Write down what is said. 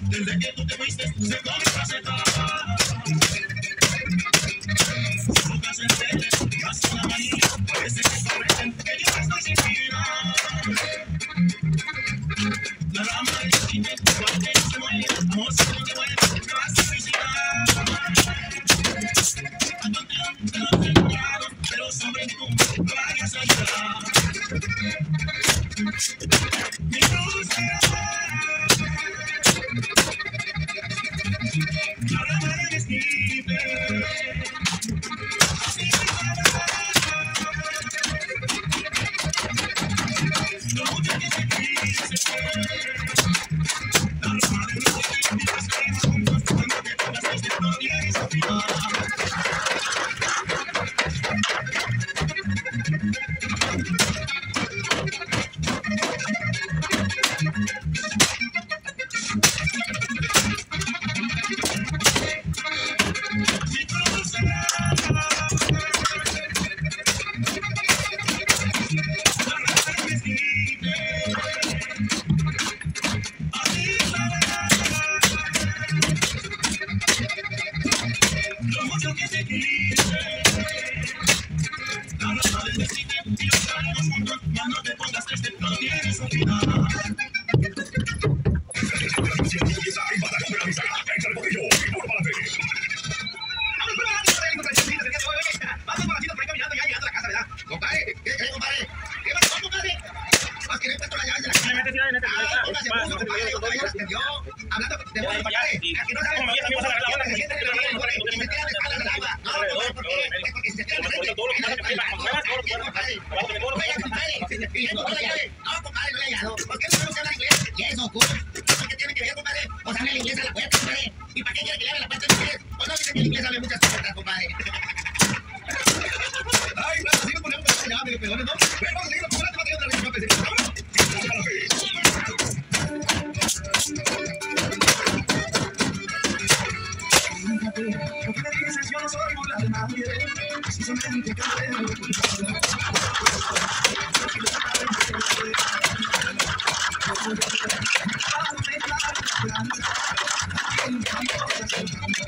desde que tú te fuiste, se en más una manía, parece que que yo estoy sin. La se no sé te te lo pero sobre. Mi baby. Hablando de... Aquí no sabes, aquí no quiero, compadre. No compadre. No compadre, ¿Por qué no se ¿Qué es, Goku? ¿Qué tiene que ver, compadre? La compadre. Qué quiere que la no, dice que compadre. No, Thank you.